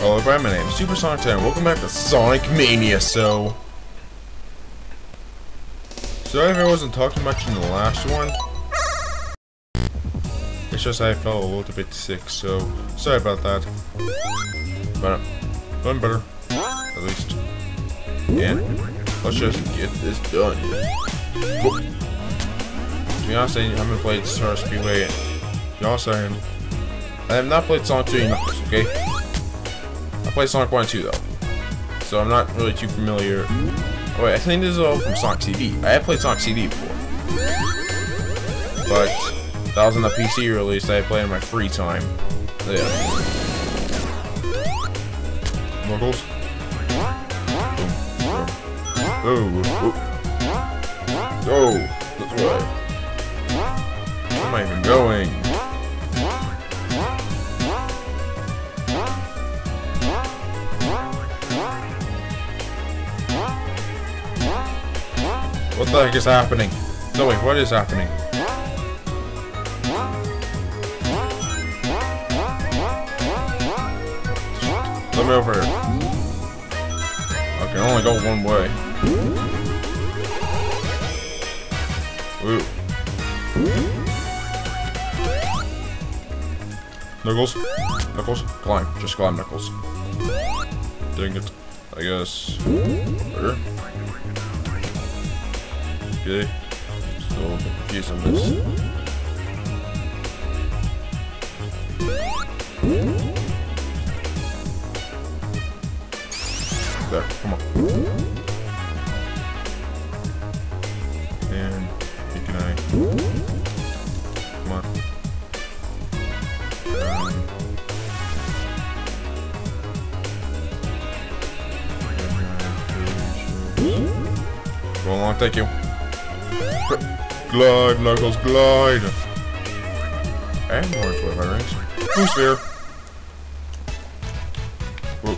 Hello everybody, my name is Super Sonic 10. Welcome back to Sonic Mania. So, sorry if I wasn't talking much in the last one. It's just I felt a little bit sick, so sorry about that. But I'm better, at least. And let's just get this done. To be honest, I haven't played Star Speedway. Y'all say I have not played Sonic 2 Knuckles, okay? I played Sonic 1 and 2 though. So I'm not really too familiar. Oh wait, I think this is all from Sonic CD. I have played Sonic CD before. But that was on the PC release that I played in my free time. So, yeah. Knuckles. Oh, oh. Oh, that's right. Where am I even going? What the heck is happening? No, wait, what is happening? Let me over here. I can only go one way. Ooh. Knuckles? Knuckles? Climb. Just climb, Knuckles. Dang it. I guess. Over Okay. Bit confused on this. There, come on. And can I come on. Um, thank you. Glide, Knuckles, glide! And more my rings. Blue sphere! Whoa.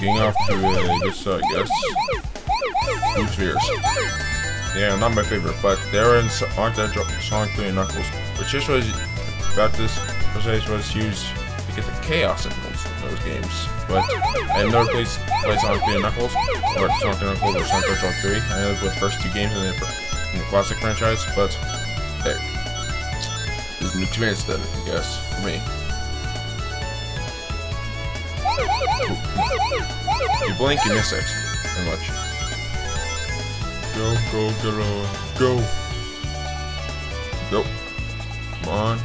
Getting off to good start, I guess. Blue spheres. Yeah, not my favorite, but in aren't there Sonic 3 and Knuckles, which is was about this was used to get the chaos in those games. But I have never played, played Sonic 3 and Knuckles, or Sonic and Knuckles or Sonic Hedgehog 3. I know the first two games in the, in the classic franchise, but hey, it's an experience then, I guess, for me. You blink, you miss it, pretty much. Go, go, go, go. Go. Come on.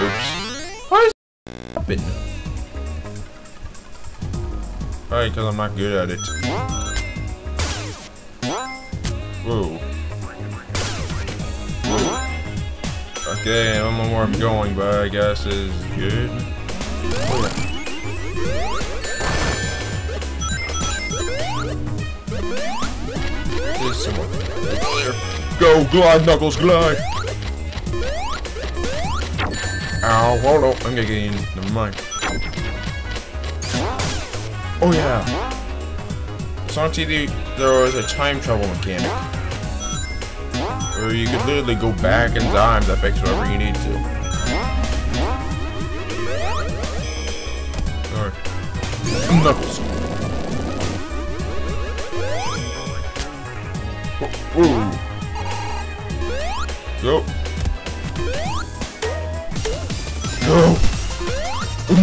Oops. Happen? Because I'm not good at it. Whoa. Whoa. Okay, I don't know where I'm going, but I guess is good. Go glide, Knuckles, glide. Ow, hold on. I'm gonna get in. Oh, yeah. Sonic CD, there was a time travel mechanic. Where you could literally go back in time to fix whatever you need to. Alright. Knuckles. Go.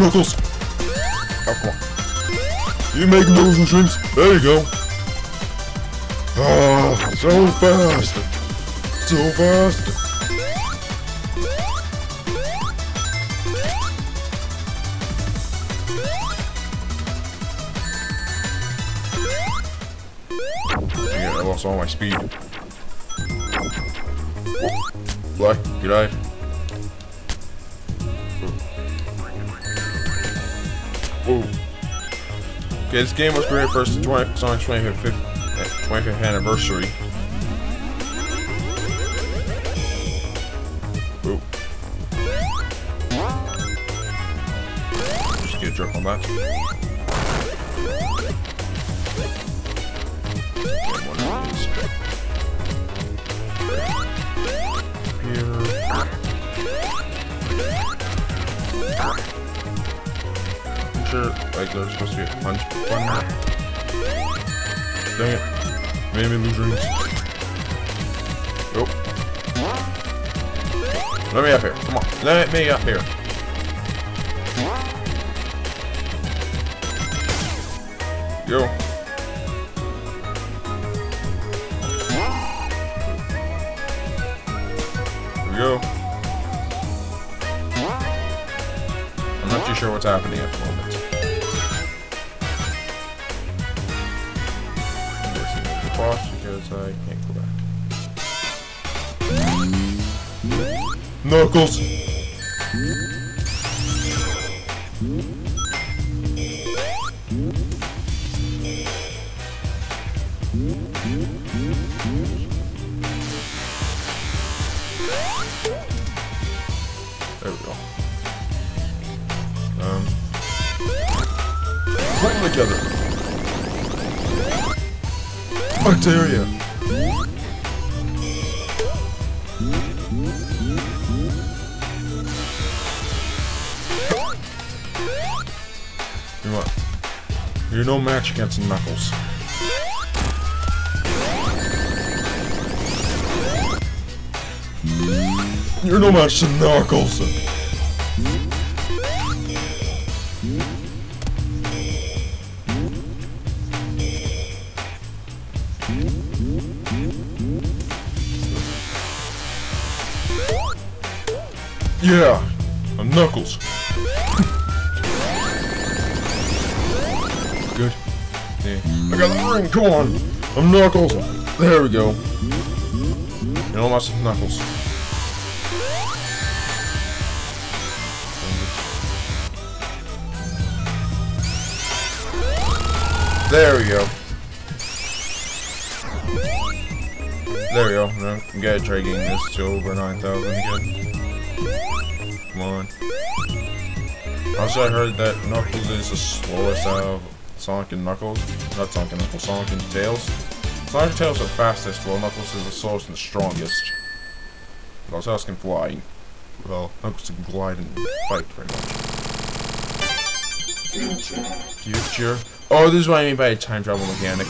Knuckles. Oh, come on. You make those machines. There you go. Ah, so fast. So fast. Yeah, I lost all my speed. What? Good eye. Okay, this game was created for Sonic's 25th, 25th anniversary. Whoa. Just get a jerk on that. Sure, like, there's supposed to be a punch button. Dang it. Made me lose rings. Nope. Let me up here. Come on. Let me up here. Go. Here we go. I'm not too sure what's happening at the moment. Because I can't go back. Knuckles! There we go. Um. Them together. Bacteria. You what? You're no match against Knuckles. You're no match to Knuckles. Yeah, I'm Knuckles. Good. Yeah. I got the ring, come on! I'm Knuckles! There we go. You know my Knuckles. There we go. There we go. I'm gonna try getting this to over 9,000 again. Come on. Also, I heard that Knuckles is the slowest out of Sonic and Knuckles. Not Sonic and Knuckles, Sonic and Tails. Sonic and Tails are fastest, while Knuckles is the slowest and the strongest. Because Tails can fly. Well, Knuckles can glide and fight very much. Future. Oh, this is what I mean by a time travel mechanic.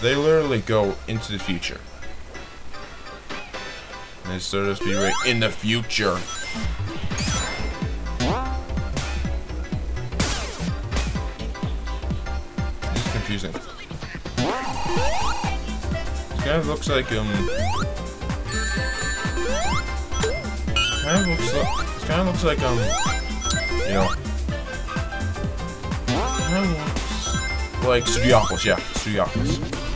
They literally go into the future. They sort of be right in the future. This is confusing. It kind of looks like um kind of looks like it kind of looks like um you know kind of looks like Studiopolis, yeah, Studiopolis.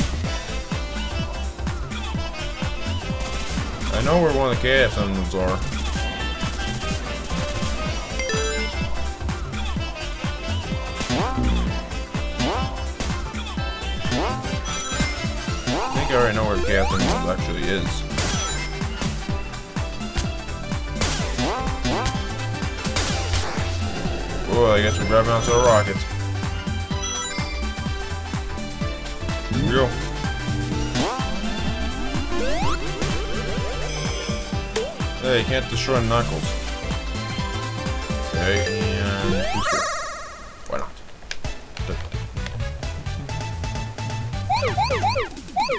I know where one of the chaos emeralds are. I think I already know where the chaos emeralds actually is. Oh, I guess we're grabbing onto a rocket. Here we go. Hey, you can't destroy Knuckles. Okay, and. Why not?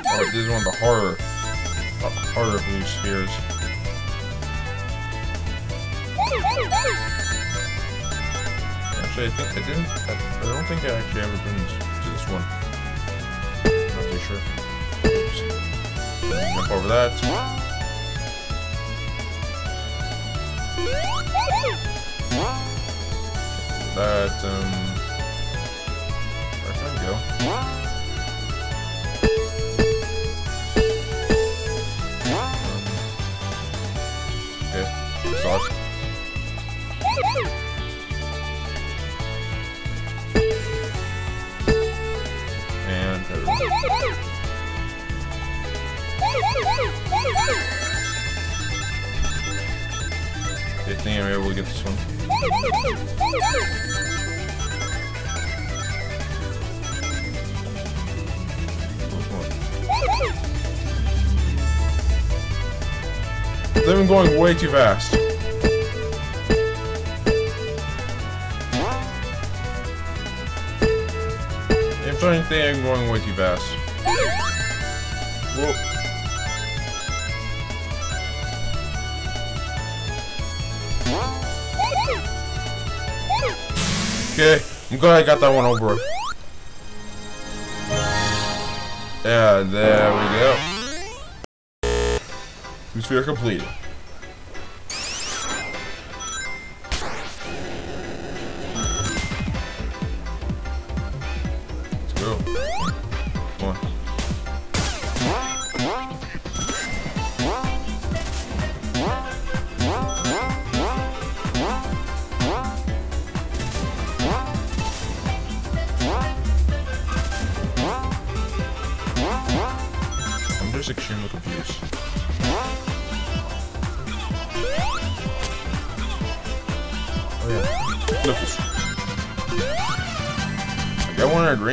Oh, this is one of the harder, uh, harder blue spheres. Actually, I think I didn't. I, I don't think I actually ever been to this one. Not too sure. Oops. Jump over that. That, um... Where can I go? Um, okay, sucks. And there we go. I think I'm able to get this one. They've been going way too fast. If anything, I'm going way too fast. Whoa. Okay, I'm glad I got that one over. Yeah, there we go. Sphere completed.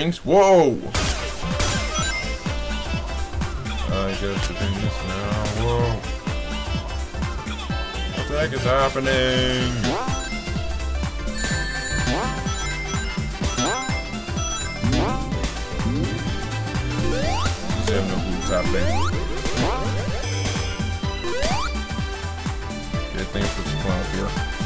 Rings. Whoa! I guess we're doing this now. Whoa. What the heck is happening? Happening. It's what's going up here.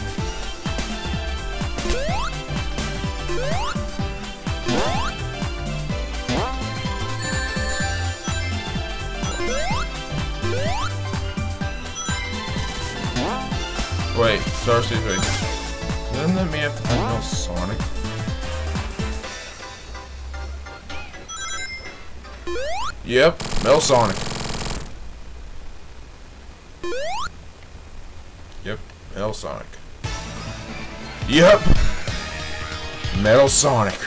Wait, Star Speedway. Doesn't that mean I have to find no Sonic? Yep, Metal Sonic. Yep, Metal Sonic. Yep! Metal Sonic.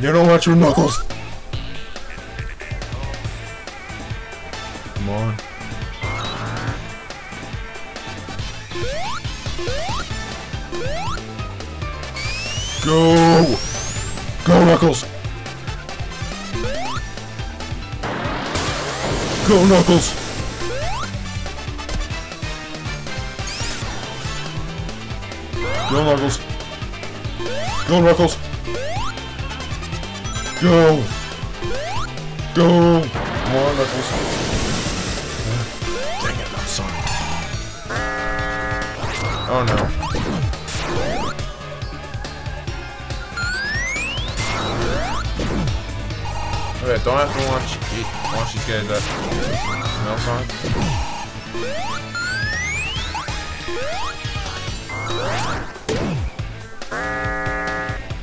You don't want your knuckles. Come on. Go! Go, Knuckles! Go, Knuckles! Go, Knuckles! Go, Knuckles! Go! Go! On, Knuckles! Dang it, I'm sorry. Oh no. Okay, don't have to watch eat, watch these guys that smell. Come on.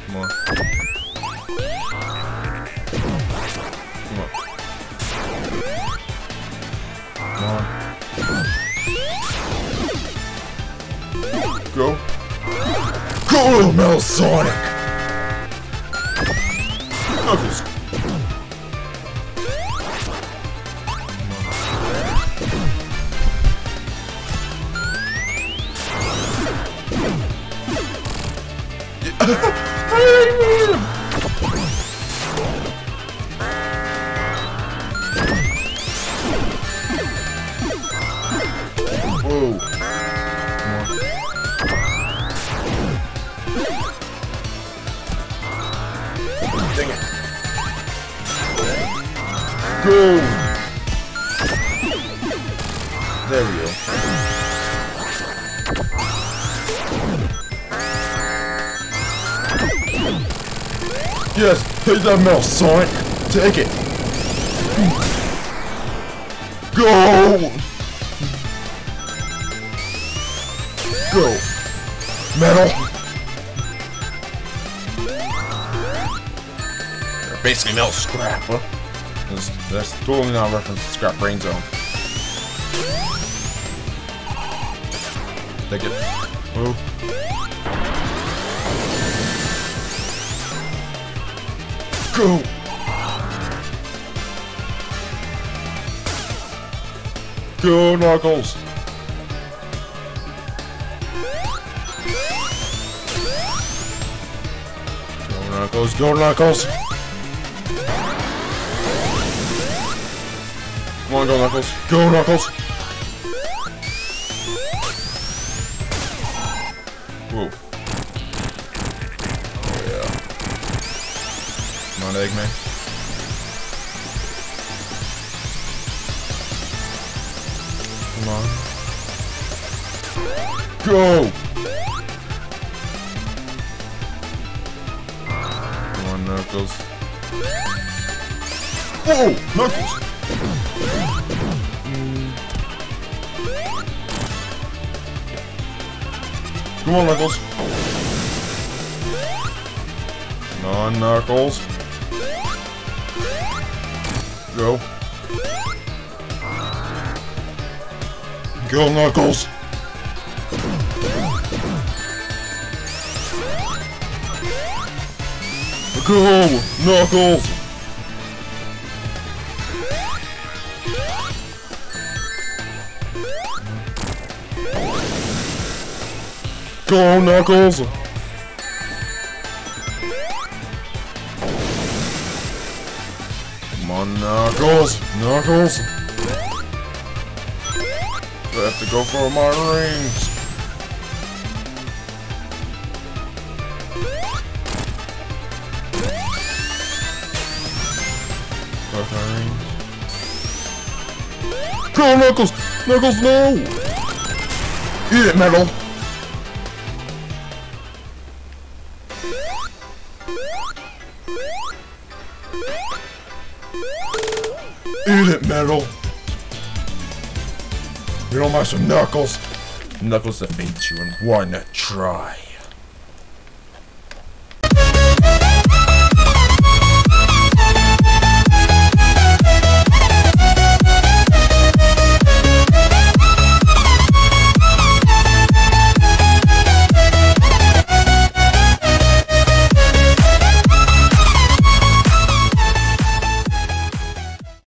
Come on. Come on. Go. Go, Metal Sonic! Knuckles. Go! There we go. Yes, take that metal, Sonic. Take it. Go! Go. Metal. They're basically metal scrap, huh? That's, that's totally not a reference to Scrap Brain Zone. Take it. Move. Go! Go, Knuckles! Go, Knuckles! Go, Knuckles! Come on, go Knuckles. Go Knuckles! Whoa. Come on, Eggman. Come on. Go! Come on, Knuckles. Whoa! Knuckles! Come on, Knuckles. Come on, Knuckles. Go. Go, Knuckles. Go, Knuckles. Go, Knuckles! On, Knuckles! Knuckles! I have to go for my rings! Both my rings. Go, Knuckles! Knuckles, no! Eat it, Metal! Eat it, Metal! You don't like some Knuckles? Knuckles beat you and why not try?